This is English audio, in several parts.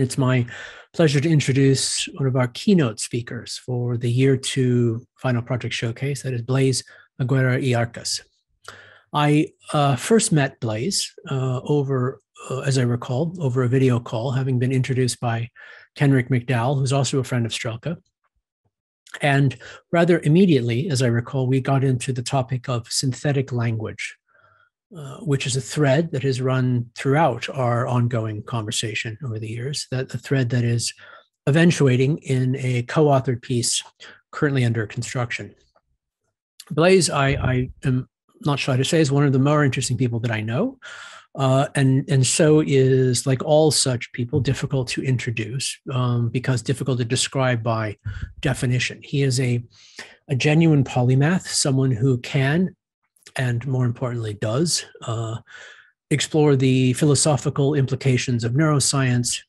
It's my pleasure to introduce one of our keynote speakers for the year two final project showcase, that is Blaise Agüera y Arcas. I uh, first met Blaise uh, over, uh, as I recall, over a video call, having been introduced by Kenric McDowell, who's also a friend of Strelka. And rather immediately, as I recall, we got into the topic of synthetic language, uh, which is a thread that has run throughout our ongoing conversation over the years, that a thread that is eventuating in a co-authored piece currently under construction. Blaise, I, I am not shy to say, is one of the more interesting people that I know. Uh, and and so is like all such people difficult to introduce um, because difficult to describe by definition. He is a a genuine polymath, someone who can and more importantly, does uh, explore the philosophical implications of neuroscience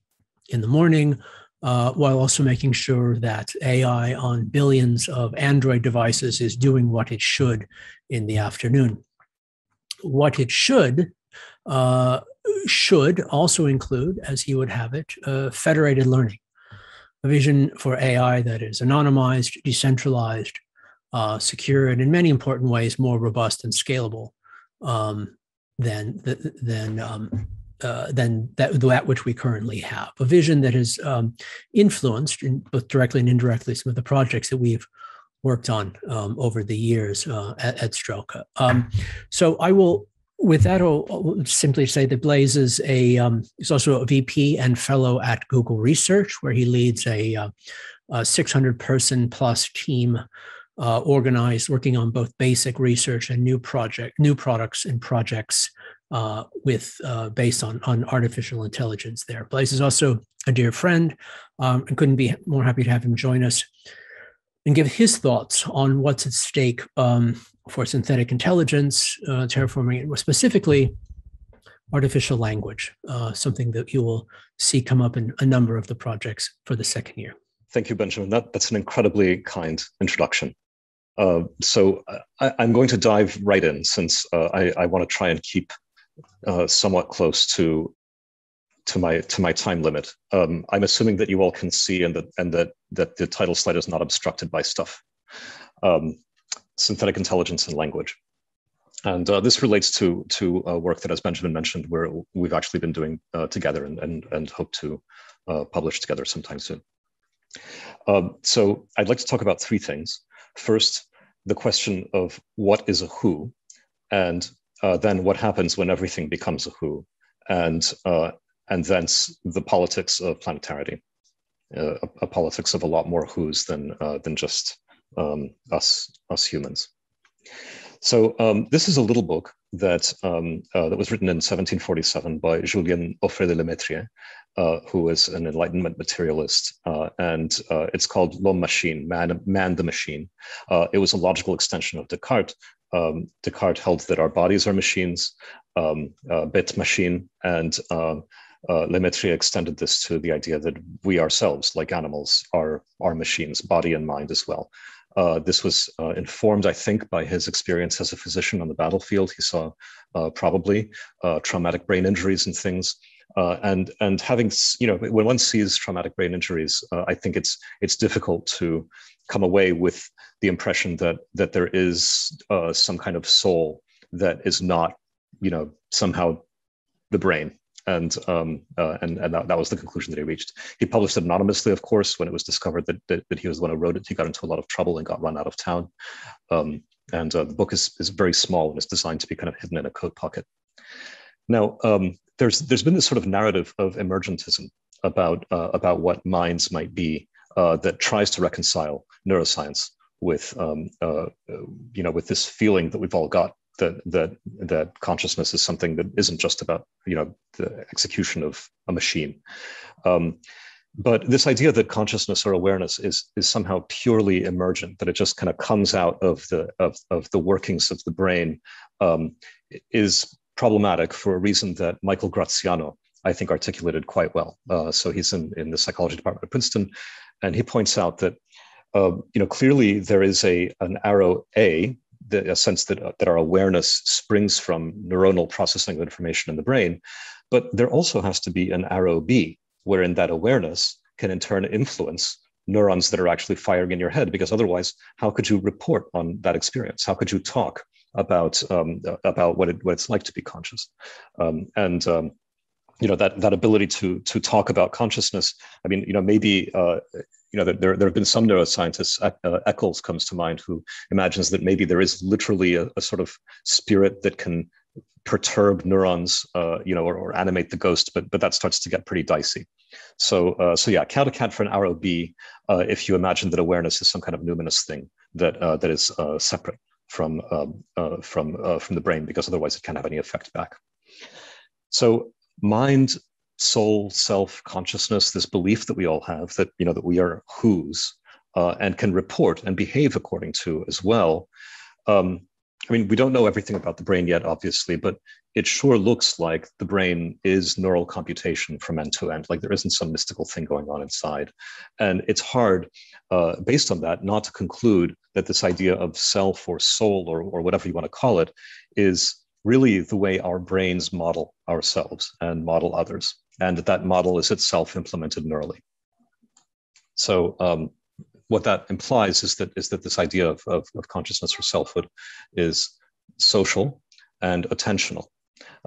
in the morning, uh, while also making sure that AI on billions of Android devices is doing what it should in the afternoon. What it should uh, should also include, as he would have it, uh, federated learning, a vision for AI that is anonymized, decentralized, uh, secure, and in many important ways more robust and scalable um, than than um, uh, than that, that which we currently have. A vision that has um, influenced, in, both directly and indirectly, some of the projects that we've worked on um, over the years uh, at, at Strelka. Um, so I will, with that, I'll, I'll simply say that Blaise is a um, is also a VP and fellow at Google Research, where he leads a, uh, a 600 person plus team uh, organized, working on both basic research and new project, new products and projects uh, with uh, based on on artificial intelligence. There, Blaise is also a dear friend, um, and couldn't be more happy to have him join us and give his thoughts on what's at stake um, for synthetic intelligence, uh, terraforming, and specifically artificial language, uh, something that you will see come up in a number of the projects for the second year. Thank you, Benjamin. That, that's an incredibly kind introduction. Uh, so I, am going to dive right in since uh, I, I want to try and keep uh, somewhat close to to my to my time limit. Um, I'm assuming that you all can see and that and that that the title slide is not obstructed by stuff. Um, synthetic intelligence and language. And uh, this relates to to uh, work that, as Benjamin mentioned, where we've actually been doing uh, together and, and, and hope to uh, publish together sometime soon. Um, so I'd like to talk about three things. First, the question of what is a who, and uh, then what happens when everything becomes a who, and uh, and thence the politics of planetarity, uh, a, a, politics of a lot more who's than uh, than just um, us us humans. So um, this is a little book that um, uh, that was written in 1747 by Julien Offray de La Mettrie, uh, who is an Enlightenment materialist, uh, and uh, it's called L'homme machine, man, man the machine. Uh, it was a logical extension of Descartes. Um, Descartes held that our bodies are machines, um, uh, bête machine, and uh, La Mettrie extended this to the idea that we ourselves, like animals, are, are machines, body and mind as well. Uh, this was uh, informed, I think, by his experience as a physician on the battlefield. He saw uh, probably traumatic brain injuries and things. Uh, and and having you know when one sees traumatic brain injuries, uh, I think it's it's difficult to come away with the impression that that there is uh, some kind of soul that is not you know somehow the brain. And um, uh, and and that, that was the conclusion that he reached. He published it anonymously, of course. When it was discovered that, that, that he was the one who wrote it, he got into a lot of trouble and got run out of town. Um, and uh, the book is is very small and it's designed to be kind of hidden in a coat pocket. Now, um, there's there's been this sort of narrative of emergentism about uh, about what minds might be uh, that tries to reconcile neuroscience with um, uh, you know with this feeling that we've all got that that that consciousness is something that isn't just about you know the execution of a machine. Um, but this idea that consciousness or awareness is is somehow purely emergent, that it just kind of comes out of the of, of the workings of the brain, um, is problematic for a reason that Michael Graziano, I think, articulated quite well. Uh, so he's in, in the psychology department at Princeton, and he points out that uh, you know clearly there is a an arrow A, the, a sense that that our awareness springs from neuronal processing of information in the brain, but there also has to be an arrow B, wherein that awareness can in turn influence neurons that are actually firing in your head because otherwise how could you report on that experience? How could you talk about um, about what, it, what it's like to be conscious? Um, and um, you know that that ability to to talk about consciousness i mean you know maybe uh, you know there, there have been some neuroscientists uh, eccles comes to mind who imagines that maybe there is literally a, a sort of spirit that can perturb neurons uh, you know or, or, animate the ghost but but that starts to get pretty dicey. So uh, so yeah count a cat for an ROB uh, if you imagine that awareness is some kind of numinous thing that uh, that is uh, separate from um, from from the brain because otherwise it can't have any effect back. So mind soul self consciousness this belief that we all have that you know that we are whose uh, and can report and behave according to as well. Um, i mean we don't know everything about the brain yet obviously but it sure looks like the brain is neural computation from end to end like there isn't some mystical thing going on inside. And it's hard uh, based on that not to conclude that this idea of self or soul or, or whatever you want to call it is really the way our brains model ourselves and model others, and that model is itself implemented neurally. So um, what that implies is that is that this idea of, of, of consciousness or selfhood is social and attentional.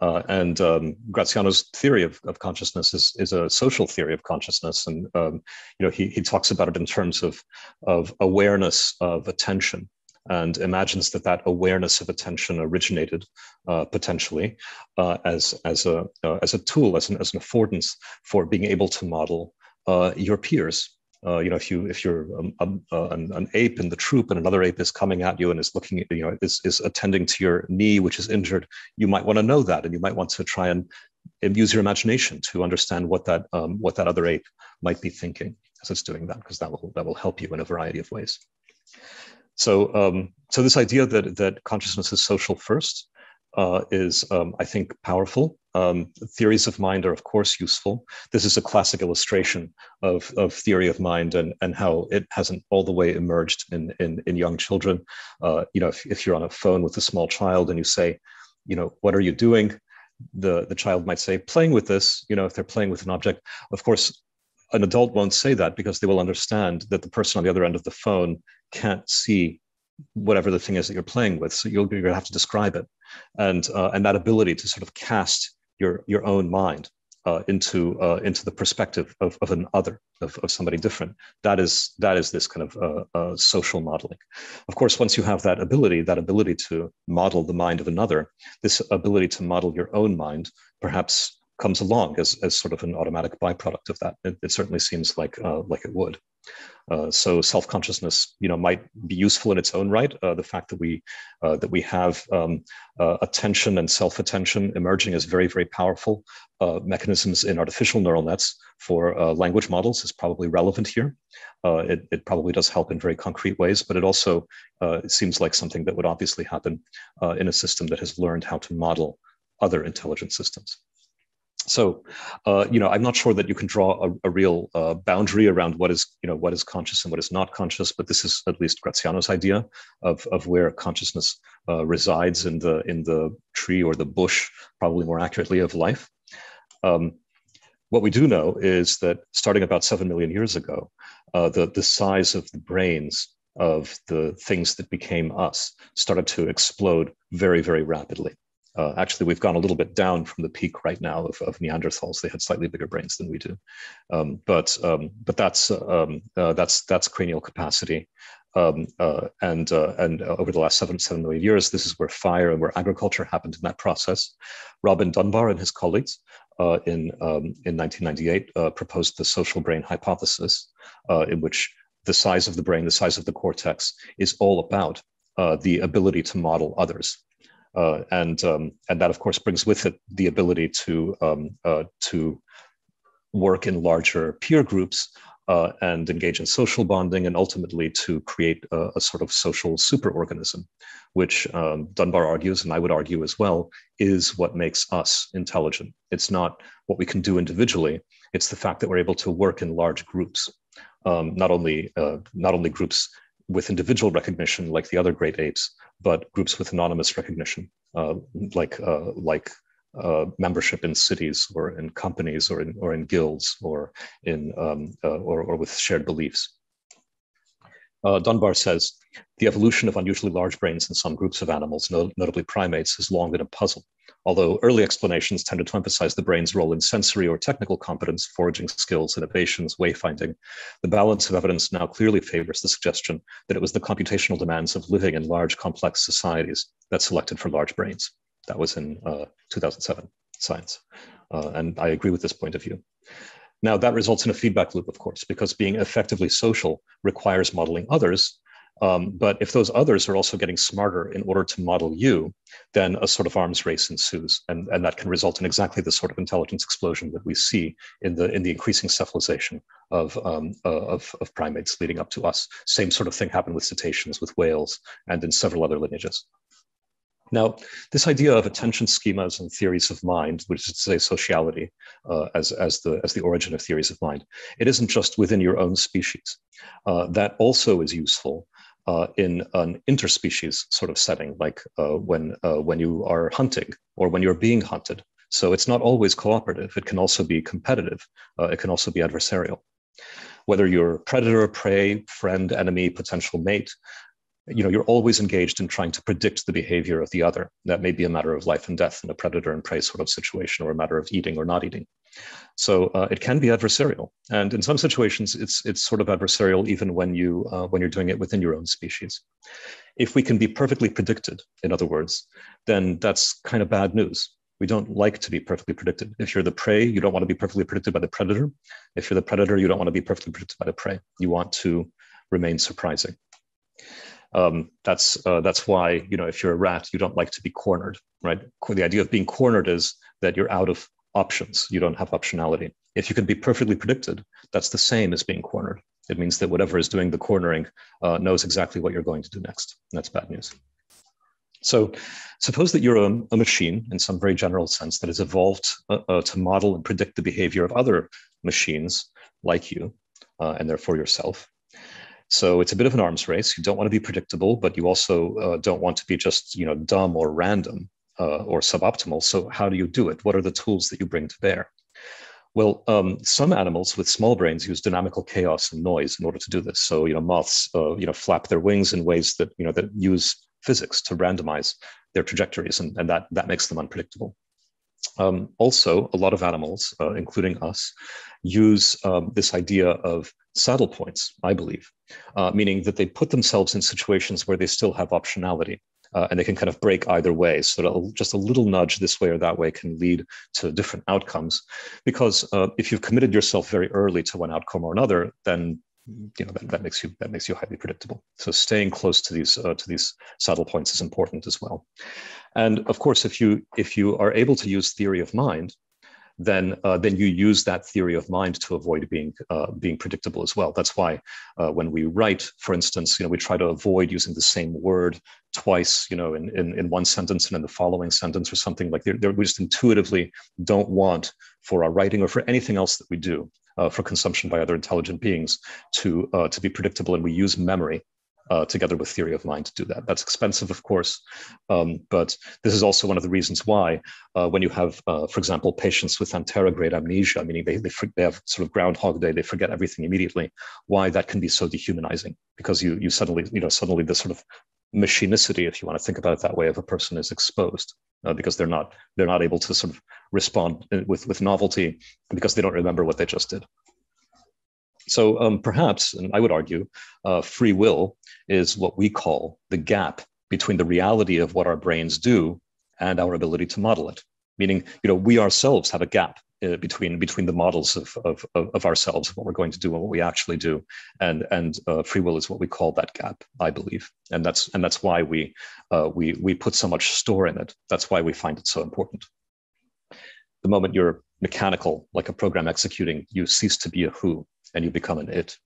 Uh, and um, Graziano's theory of, of consciousness is, is a social theory of consciousness. And, um, you know, he, he talks about it in terms of, of awareness of attention and imagines that that awareness of attention originated uh, potentially uh, as, as, a, uh, as a tool, as an, as an affordance for being able to model uh, your peers. Uh, you know, if you if you're um, um, uh, an, an, ape in the troop and another ape is coming at you and is looking, at, you know, is is attending to your knee which is injured, you might want to know that, and you might want to try and use your imagination to understand what that um, what that other ape might be thinking as it's doing that, because that will that will help you in a variety of ways. So, um, so this idea that that consciousness is social first uh, is, um, I think, powerful. Um, theories of mind are, of course, useful. This is a classic illustration of, of theory of mind and, and how it hasn't all the way emerged in, in, in young children. Uh, you know, if, if you're on a phone with a small child and you say, you know, what are you doing? The, the child might say, playing with this, you know, if they're playing with an object. Of course, an adult won't say that because they will understand that the person on the other end of the phone can't see whatever the thing is that you're playing with. So you're, you're going to have to describe it, and uh, and that ability to sort of cast your your own mind uh, into uh, into the perspective of, of an other of, of somebody different. That is that is this kind of uh, uh, social modeling. Of course, once you have that ability, that ability to model the mind of another, this ability to model your own mind, perhaps comes along as, as sort of an automatic byproduct of that. It, it certainly seems like uh, like it would. Uh, so self-consciousness, you know, might be useful in its own right. Uh, the fact that we uh, that we have um, uh, attention and self-attention emerging as very very powerful uh, mechanisms in artificial neural nets for language models is probably relevant here. It, it, probably does help in very concrete ways, but it also it seems like something that would obviously happen in a system that has learned how to model other intelligent systems so uh, you know i'm not sure that you can draw a, a real uh, boundary around what is you know what is conscious and what is not conscious but this is at least graziano's idea of, of where consciousness uh, resides in the in the tree or the bush probably more accurately of life. Um, what we do know is that starting about 7 million years ago uh, the, the size of the brains of the things that became us started to explode very very rapidly uh, actually, we've gone a little bit down from the peak right now of, of Neanderthals. They had slightly bigger brains than we do, um, but um, but that's um, uh, that's that's cranial capacity. Um, uh, and uh, and uh, over the last seven seven million years, this is where fire and where agriculture happened in that process. Robin Dunbar and his colleagues uh, in um, in 1998 proposed the social brain hypothesis, in which the size of the brain, the size of the cortex, is all about the ability to model others uh, and um, and that of course brings with it the ability to um, uh, to work in larger peer groups uh, and engage in social bonding and ultimately to create a, a sort of social superorganism, which um, Dunbar argues, and I would argue as well, is what makes us intelligent. It's not what we can do individually; it's the fact that we're able to work in large groups, um, not only uh, not only groups with individual recognition like the other great apes, but groups with anonymous recognition, uh, like uh, like uh, membership in cities or in companies or in, or in guilds or, in, um, uh, or, or with shared beliefs. Uh, Dunbar says the evolution of unusually large brains in some groups of animals, no, notably primates, has long been a puzzle. Although early explanations tended to emphasize the brain's role in sensory or technical competence, foraging skills, innovations, wayfinding, the balance of evidence now clearly favors the suggestion that it was the computational demands of living in large, complex societies that selected for large brains. That was in uh, 2007 Science. Uh, and I agree with this point of view. Now, that results in a feedback loop, of course, because being effectively social requires modeling others. Um, but if those others are also getting smarter in order to model you, then a sort of arms race ensues, and, and that can result in exactly the sort of intelligence explosion that we see in the in the increasing cephalization of um, uh, of, of primates leading up to us. Same sort of thing happened with cetaceans, with whales, and in several other lineages. Now, this idea of attention schemas and theories of mind, which is to say sociality uh, as, as, the, as the origin of theories of mind, it isn't just within your own species. Uh, that also is useful uh, in an interspecies sort of setting, like uh, when, uh, when you are hunting or when you're being hunted. So it's not always cooperative. It can also be competitive. Uh, it can also be adversarial. Whether you're predator, prey, friend, enemy, potential mate, you know you're always engaged in trying to predict the behavior of the other that may be a matter of life and death in a predator and prey sort of situation or a matter of eating or not eating so uh, it can be adversarial and in some situations it's it's sort of adversarial even when you uh, when you're doing it within your own species if we can be perfectly predicted in other words then that's kind of bad news we don't like to be perfectly predicted. If you're the prey, you don't want to be perfectly predicted by the predator. If you're the predator, you don't want to be perfectly predicted by the prey. You want to remain surprising. Um, that's uh, that's why you know if you're a rat, you don't like to be cornered, right? The idea of being cornered is that you're out of options. You don't have optionality. If you can be perfectly predicted, that's the same as being cornered. It means that whatever is doing the cornering uh, knows exactly what you're going to do next. That's bad news. So, suppose that you're a, a, machine in some very general sense that has evolved uh, uh, to model and predict the behavior of other machines like you, uh, and therefore yourself. So it's a bit of an arms race. You don't want to be predictable, but you also uh, don't want to be just you know dumb or random uh, or suboptimal. So how do you do it? What are the tools that you bring to bear? Well, um, some animals with small brains use dynamical chaos and noise in order to do this. So you know moths uh, you know flap their wings in ways that you know that use physics to randomize their trajectories, and, and that that makes them unpredictable. Um, also, a lot of animals, uh, including us, use um, this idea of saddle points, I believe, uh, meaning that they put themselves in situations where they still have optionality. Uh, and they can kind of break either way. So just a little nudge this way or that way can lead to different outcomes. Because uh, if you've committed yourself very early to one outcome or another, then you know that, that makes you that makes you highly predictable. So staying close to these uh, to these saddle points is important as well. And of course, if you if you are able to use theory of mind, then uh, then you use that theory of mind to avoid being uh, being predictable as well. That's why uh, when we write, for instance, you know, we try to avoid using the same word twice, you know, in, in, in one sentence and in the following sentence or something like that. We just intuitively don't want for our writing or for anything else that we do uh, for consumption by other intelligent beings to uh, to be predictable, and we use memory uh, together with theory of mind to do that. That's expensive, of course, um, but this is also one of the reasons why, uh, when you have, uh, for example, patients with anterograde amnesia, meaning they, they, they have sort of groundhog day, they forget everything immediately, why that can be so dehumanizing, because you, you suddenly, you know, suddenly the sort of machinicity, if you want to think about it that way, of a person is exposed. Uh, because they're not they're not able to sort of respond with with novelty because they don't remember what they just did. So um, perhaps, and I would argue, uh, free will is what we call the gap between the reality of what our brains do and our ability to model it. Meaning, you know, we ourselves have a gap uh, between between the models of, of, of ourselves, what we're going to do and what we actually do, and and uh, free will is what we call that gap, I believe, and that's and that's why we uh, we we put so much store in it. That's why we find it so important. The moment you're mechanical, like a program executing, you cease to be a who and you become an it.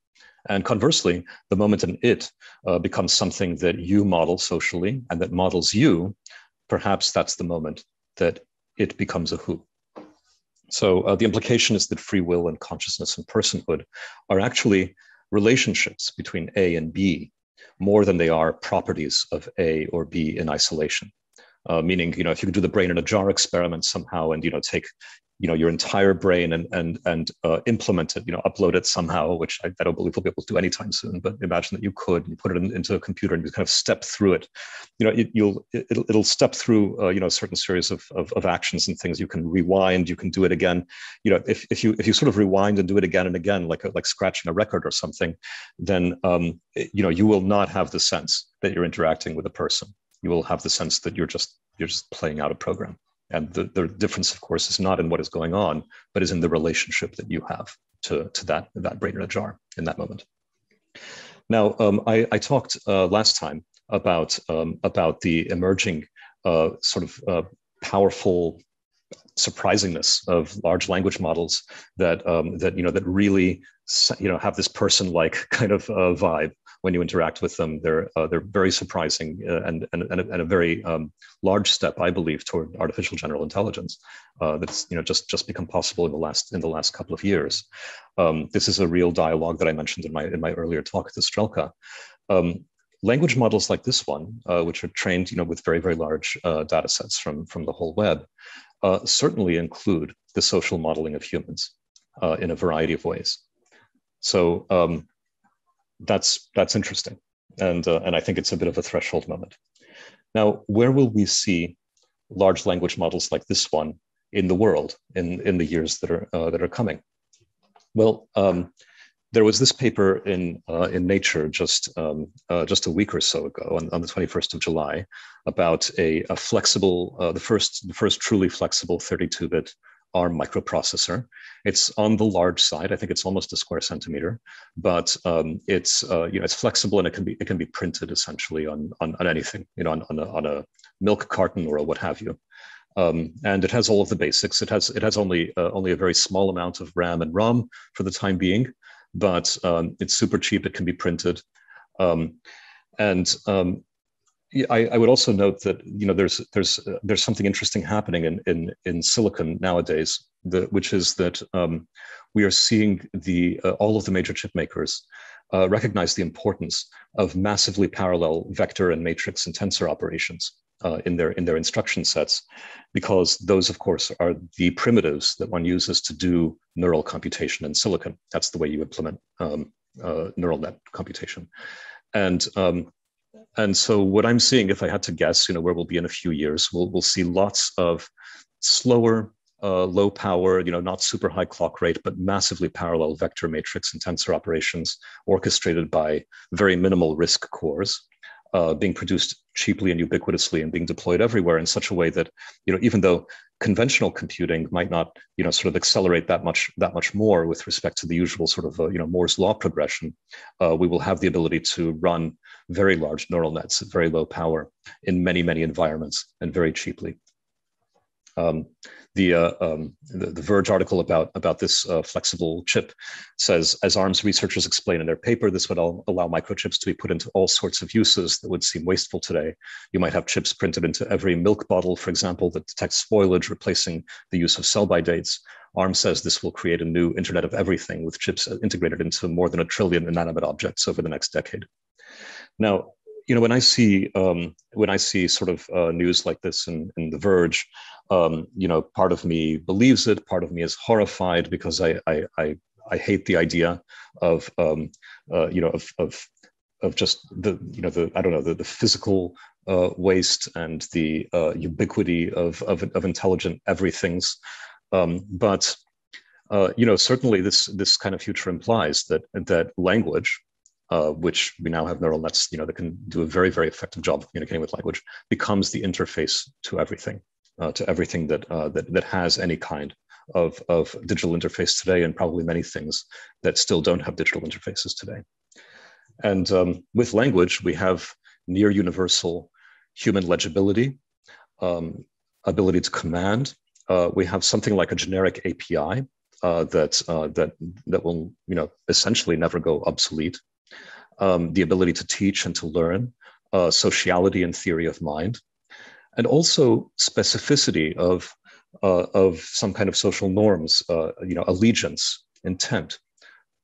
And conversely, the moment an it uh, becomes something that you model socially and that models you, perhaps that's the moment that it becomes a who. So uh, the implication is that free will and consciousness and personhood are actually relationships between A and B more than they are properties of A or B in isolation. Uh, meaning, you know, if you could do the brain in a jar experiment somehow, and you know, take you know your entire brain and and and uh, implement it you know upload it somehow which I, I, don't believe we'll be able to do anytime soon but imagine that you could you put it in, into a computer and you kind of step through it. You know it, you'll it'll, it'll step through uh, you know a certain series of, of, of actions and things. You can rewind you can do it again. You know if, if you if you sort of rewind and do it again and again like like scratching a record or something then um, you know you will not have the sense that you're interacting with a person. You will have the sense that you're just you're just playing out a program and the, the difference, of course, is not in what is going on, but is in the relationship that you have to, to that, that brain in a jar in that moment. Now, um, I, I, talked uh, last time about, um, about the emerging uh, sort of uh, powerful surprisingness of large language models that, um, that, you know, that really you know, have this person-like kind of uh, vibe when you interact with them. They're uh, they're very surprising uh, and, and, and, a, and a very um, large step, I believe, toward artificial general intelligence. Uh, that's you know just just become possible in the last in the last couple of years. Um, this is a real dialogue that I mentioned in my in my earlier talk to Strelka. Um, language models like this one, uh, which are trained you know with very very large uh, data sets from from the whole web, uh, certainly include the social modeling of humans in a variety of ways. So um, that's that's interesting, and uh, and I think it's a bit of a threshold moment. Now, where will we see large language models like this one in the world in in the years that are uh, that are coming? Well, um, there was this paper in uh, in Nature just um, uh, just a week or so ago, on, on the twenty first of July, about a, a flexible, uh, the first the first truly flexible thirty two bit ARM microprocessor. It's on the large side. I think it's almost a square centimeter, but um, it's uh, you know it's flexible and it can be it can be printed essentially on on, on anything, you know, on, on, a, on a milk carton or what have you. Um, and it has all of the basics. It has it has only uh, only a very small amount of RAM and ROM for the time being, but um, it's super cheap. It can be printed, um, and um, I, I, would also note that you know there's there's uh, there's something interesting happening in in in silicon nowadays, the, which is that um, we are seeing the uh, all of the major chip makers uh, recognize the importance of massively parallel vector and matrix and tensor operations uh, in their in their instruction sets, because those of course are the primitives that one uses to do neural computation in silicon. That's the way you implement um, uh, neural net computation, and um, and so what I'm seeing, if I had to guess, you know, where we'll be in a few years, we'll, we'll see lots of slower, uh, low power, you know, not super high clock rate, but massively parallel vector matrix and tensor operations orchestrated by very minimal RISC cores. Uh, being produced cheaply and ubiquitously and being deployed everywhere in such a way that you know even though conventional computing might not you know sort of accelerate that much that much more with respect to the usual sort of uh, you know Moore's law progression, uh, we will have the ability to run very large neural nets at very low power in many many environments and very cheaply. Um, the, uh, um, the, the Verge article about about this uh, flexible chip says, as ARM's researchers explain in their paper, this would all allow microchips to be put into all sorts of uses that would seem wasteful today. You might have chips printed into every milk bottle, for example, that detects spoilage, replacing the use of sell-by dates. ARM says this will create a new Internet of Everything with chips integrated into more than a trillion inanimate objects over the next decade. Now, you know, when I see um, when I see sort of uh, news like this in, in The Verge, um, you know, part of me believes it, part of me is horrified because I I I, I hate the idea of um, uh, you know of, of of just the you know the I don't know the the physical uh, waste and the uh, ubiquity of, of of intelligent everythings, um, but uh, you know certainly this this kind of future implies that that language uh, which we now have neural nets, you know, that can do a very, very effective job of communicating with language, becomes the interface to everything, uh, to everything that, uh, that, that has any kind of, of digital interface today, and probably many things that still don't have digital interfaces today. And um, with language, we have near universal human legibility, um, ability to command. Uh, we have something like a generic API uh, that uh, that that will you know essentially never go obsolete um, the ability to teach and to learn, uh, sociality and theory of mind, and also specificity of, uh, of some kind of social norms, uh, you know, allegiance, intent,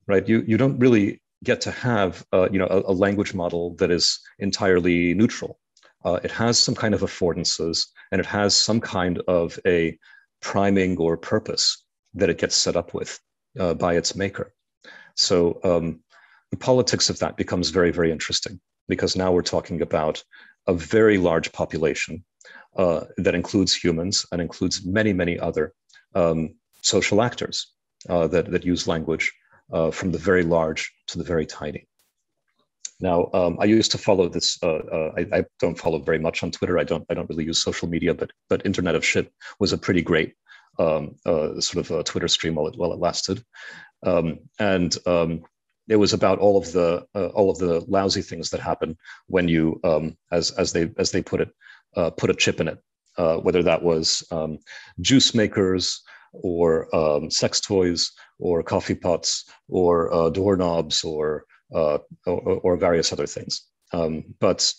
right? You, you don't really get to have, uh, you know, a, a, language model that is entirely neutral. Uh, it has some kind of affordances and it has some kind of a priming or purpose that it gets set up with uh, by its maker. So um, the politics of that becomes very, very interesting because now we're talking about a very large population uh, that includes humans and includes many, many other um, social actors uh, that, that use language uh, from the very large to the very tiny. Now, um, I used to follow this. Uh, uh, I, I, don't follow very much on Twitter. I don't. I don't really use social media, but but Internet of Shit was a pretty great um, uh, sort of Twitter stream while it while it lasted, um, and um, it was about all of the uh, all of the lousy things that happen when you, um, as as they as they put it, uh, put a chip in it. Uh, whether that was um, juice makers or sex toys or coffee pots or doorknobs or uh, or, or, various other things. Um, but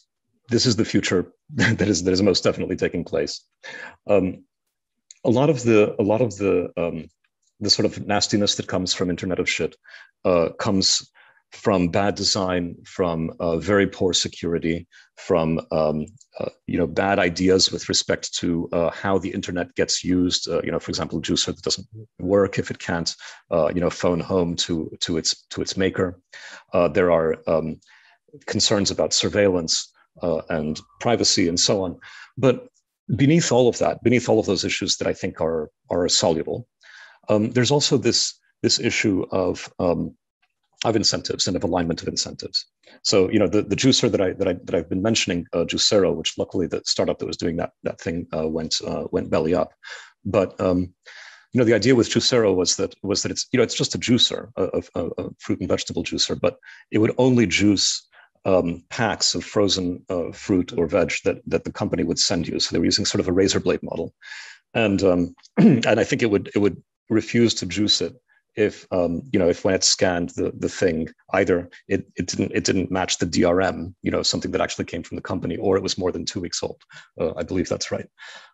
this is the future that is that is most definitely taking place. Um, a lot of the a lot of the um, the sort of nastiness that comes from Internet of Shit uh, comes from bad design, from uh, very poor security, from um, uh, you know bad ideas with respect to uh, how the internet gets used. Uh, you know, for example, juicer that doesn't work if it can't uh, you know phone home to to its to its maker. Uh, there are um, concerns about surveillance and privacy and so on. But beneath all of that, beneath all of those issues that I think are are soluble, um, there's also this this issue of um, of incentives and of alignment of incentives. So, you know, the, the juicer that I that I that I've been mentioning, uh, Juicero, which luckily the startup that was doing that that thing uh, went uh, went belly up. But um, you know, the idea with Juicero was that was that it's you know it's just a juicer, a, a, a fruit and vegetable juicer, but it would only juice um, packs of frozen uh, fruit or veg that that the company would send you. So they were using sort of a razor blade model, and um, and I think it would it would refuse to juice it if um, you know if when it scanned the the thing either it, it didn't it didn't match the DRM you know something that actually came from the company or it was more than two weeks old. Uh, I believe that's right.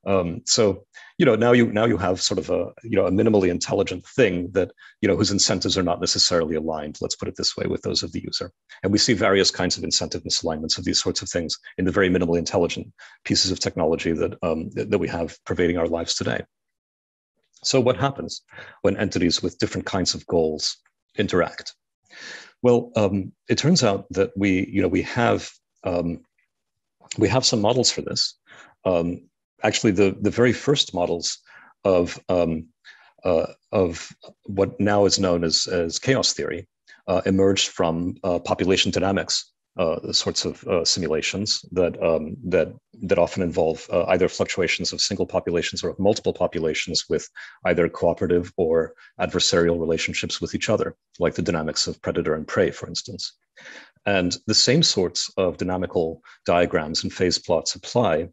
Um, so you know now you now you have sort of a you know a minimally intelligent thing that you know whose incentives are not necessarily aligned let's put it this way with those of the user. And we see various kinds of incentive misalignments of these sorts of things in the very minimally intelligent pieces of technology that um, that we have pervading our lives today. So, what happens when entities with different kinds of goals interact? Well, um, it turns out that we, you know, we have um, we have some models for this. Um, actually, the the very first models of um, uh, of what now is known as as chaos theory uh, emerged from uh, population dynamics uh, sorts of uh, simulations that um, that that often involve uh, either fluctuations of single populations or of multiple populations with either cooperative or adversarial relationships with each other, like the dynamics of predator and prey, for instance. And the same sorts of dynamical diagrams and phase plots apply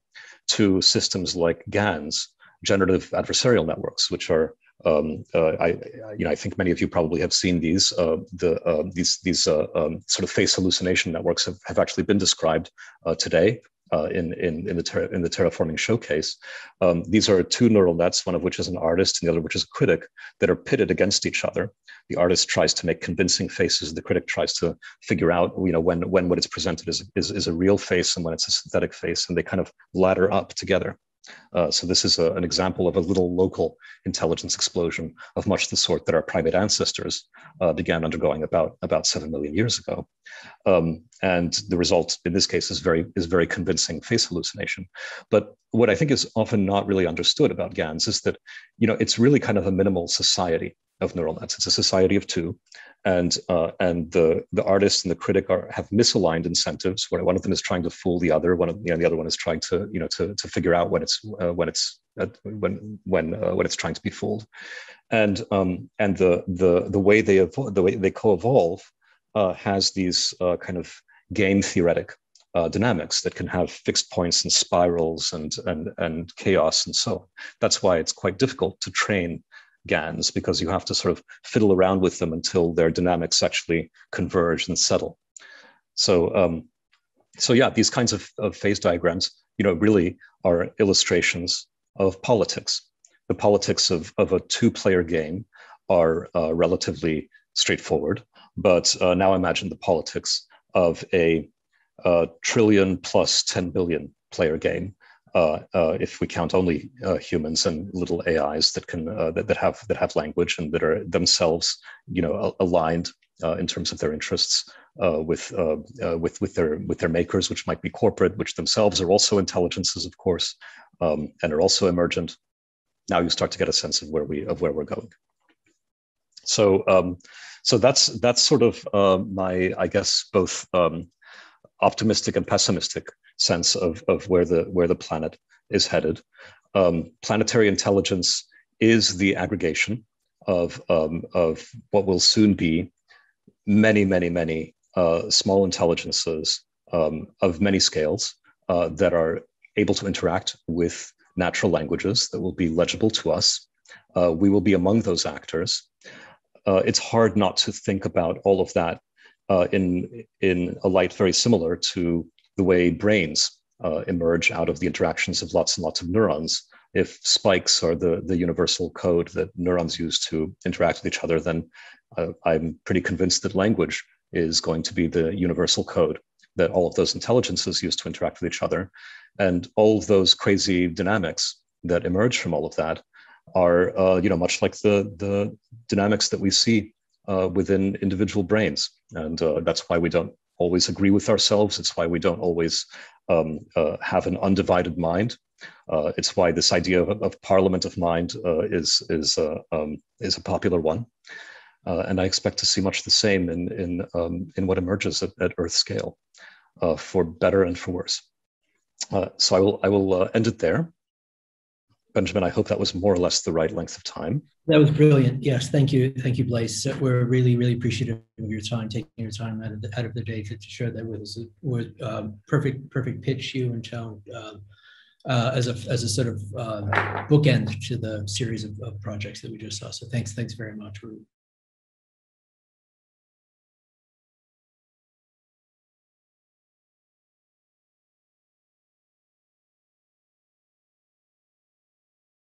to systems like GANs, generative adversarial networks, which are um, uh, I, you know, I think many of you probably have seen these. Uh, the uh, these these uh, um, sort of face hallucination networks have, have actually been described uh, today uh, in in in the in the terraforming showcase. Um, these are two neural nets, one of which is an artist and the other which is a critic, that are pitted against each other. The artist tries to make convincing faces. The critic tries to figure out, you know, when when what is presented is is, is a real face and when it's a synthetic face, and they kind of ladder up together. Uh, so this is a, an example of a little local intelligence explosion of much the sort that our primate ancestors uh, began undergoing about, about seven million years ago. Um, and the result in this case is very, is very convincing face hallucination. But what I think is often not really understood about GANs is that, you know, it's really kind of a minimal society of neural nets. It's a society of two, and uh, and the the artist and the critic are have misaligned incentives. Where one of them is trying to fool the other, one of you know, the other one is trying to you know to to figure out when it's uh, when it's uh, when when uh, when it's trying to be fooled, and um, and the the the way they evolve, the way they co-evolve uh, has these uh, kind of game theoretic uh, dynamics that can have fixed points and spirals and, and, and chaos and so on. That's why it's quite difficult to train GANs because you have to sort of fiddle around with them until their dynamics actually converge and settle. So, um, so yeah, these kinds of, of phase diagrams, you know, really are illustrations of politics. The politics of, of a two-player game are uh, relatively straightforward, but uh, now imagine the politics of a, a trillion plus 10 billion player game. Uh, uh, if we count only uh, humans and little AIs that can uh, that, that have that have language and that are themselves, you know, aligned uh, in terms of their interests with with with their with their makers, which might be corporate, which themselves are also intelligences, of course, um, and are also emergent. Now you start to get a sense of where we of where we're going. So um, so that's that's sort of my I guess both um, optimistic and pessimistic sense of, of where the where the planet is headed. Um, planetary intelligence is the aggregation of um, of what will soon be many, many, many uh, small intelligences um, of many scales uh, that are able to interact with natural languages that will be legible to us. Uh, we will be among those actors. Uh, it's hard not to think about all of that uh, in in a light very similar to the way brains uh, emerge out of the interactions of lots and lots of neurons. If spikes are the, the universal code that neurons use to interact with each other, then uh, I'm pretty convinced that language is going to be the universal code that all of those intelligences use to interact with each other. And all of those crazy dynamics that emerge from all of that are, uh, you know, much like the, the dynamics that we see uh, within individual brains. And uh, that's why we don't always agree with ourselves. It's why we don't always um, uh, have an undivided mind. Uh, it's why this idea of, of parliament of mind uh, is is uh, um, is a popular one, uh, and I expect to see much the same in in um, in what emerges at, at Earth scale, uh, for better and for worse. so I will I will end it there. Benjamin, I hope that was more or less the right length of time. That was brilliant. Yes, thank you, thank you, Blaise. We're really, really appreciative of your time, taking your time out of the, out of the day to, to share that with us. Was um, perfect, perfect pitch, you and Tone, um, uh, as a as a sort of uh, bookend to the series of, of, projects that we just saw. So thanks, thanks very much. We're